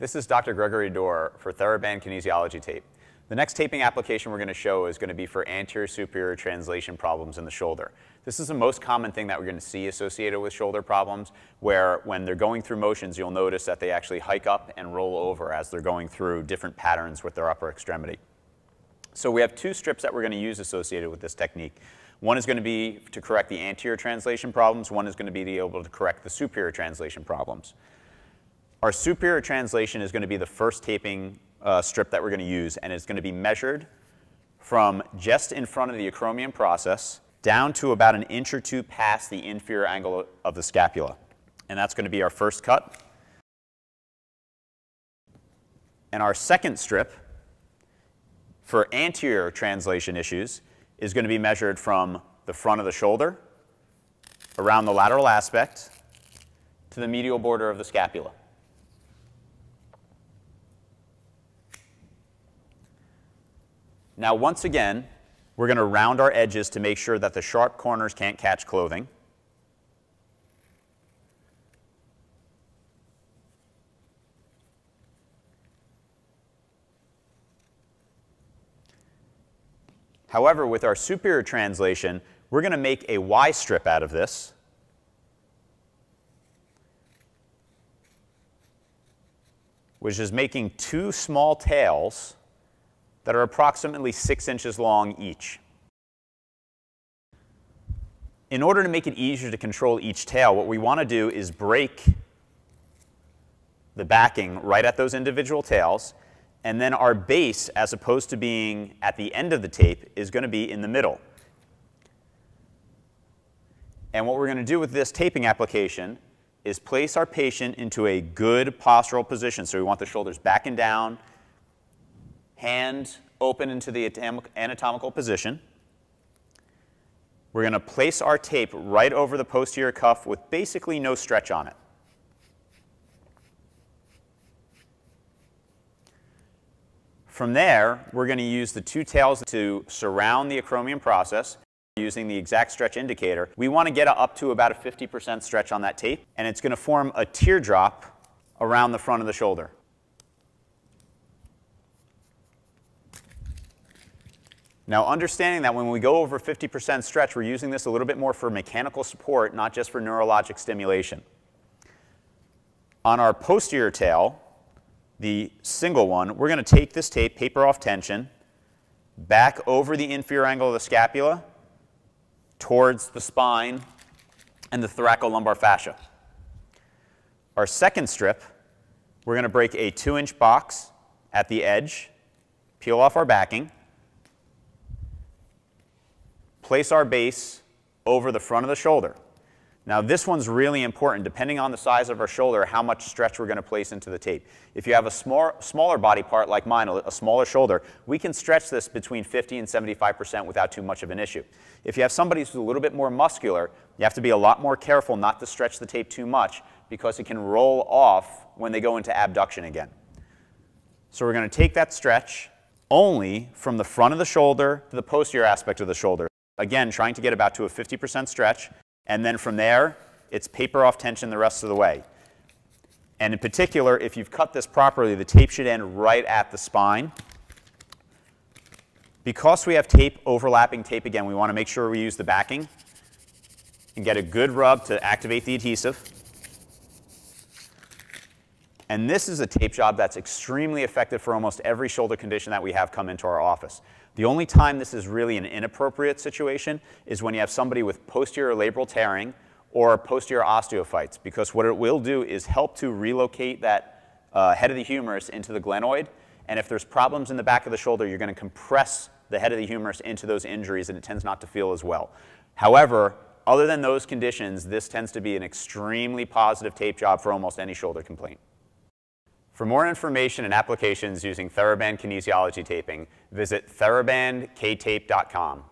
This is Dr. Gregory Doerr for TheraBand Kinesiology Tape. The next taping application we're going to show is going to be for anterior superior translation problems in the shoulder. This is the most common thing that we're going to see associated with shoulder problems, where when they're going through motions, you'll notice that they actually hike up and roll over as they're going through different patterns with their upper extremity. So we have two strips that we're going to use associated with this technique. One is going to be to correct the anterior translation problems. One is going to be to be able to correct the superior translation problems. Our superior translation is going to be the first taping uh, strip that we're going to use, and it's going to be measured from just in front of the acromion process down to about an inch or two past the inferior angle of the scapula. And that's going to be our first cut. And our second strip for anterior translation issues is going to be measured from the front of the shoulder, around the lateral aspect, to the medial border of the scapula. Now, once again, we're going to round our edges to make sure that the sharp corners can't catch clothing. However, with our superior translation, we're going to make a Y strip out of this. which is making two small tails that are approximately six inches long each. In order to make it easier to control each tail, what we want to do is break the backing right at those individual tails and then our base, as opposed to being at the end of the tape, is going to be in the middle. And what we're going to do with this taping application is place our patient into a good postural position. So we want the shoulders back and down, hand open into the anatomical position. We're going to place our tape right over the posterior cuff with basically no stretch on it. From there, we're going to use the two tails to surround the acromion process using the XactStretch indicator. We want to get up to about a 50% stretch on that tape, and it's going to form a teardrop around the front of the shoulder. Now, understanding that when we go over 50% stretch, we're using this a little bit more for mechanical support, not just for neurologic stimulation. On our posterior tail, the single one, we're going to take this tape, paper off tension, back over the inferior angle of the scapula towards the spine and the thoracolumbar fascia. Our second strip, we're going to break a 2-inch box at the edge, peel off our backing, place our base over the front of the shoulder. Now this one's really important depending on the size of our shoulder, how much stretch we're going to place into the tape. If you have a small, smaller body part like mine, a smaller shoulder, we can stretch this between 50 and 75% without too much of an issue. If you have somebody who's a little bit more muscular, you have to be a lot more careful not to stretch the tape too much because it can roll off when they go into abduction again. So we're going to take that stretch only from the front of the shoulder to the posterior aspect of the shoulder. Again, trying to get about to a 50% stretch. And then from there, it's paper off tension the rest of the way. And in particular, if you've cut this properly, the tape should end right at the spine. Because we have tape, overlapping tape again, we want to make sure we use the backing and get a good rub to activate the adhesive. And this is a tape job that's extremely effective for almost every shoulder condition that we have come into our office. The only time this is really an inappropriate situation is when you have somebody with posterior labral tearing or posterior osteophytes, because what it will do is help to relocate that uh, head of the humerus into the glenoid. And if there's problems in the back of the shoulder, you're going to compress the head of the humerus into those injuries, and it tends not to feel as well. However, other than those conditions, this tends to be an extremely positive tape job for almost any shoulder complaint. For more information and applications using TheraBand kinesiology taping, visit therabandktape.com.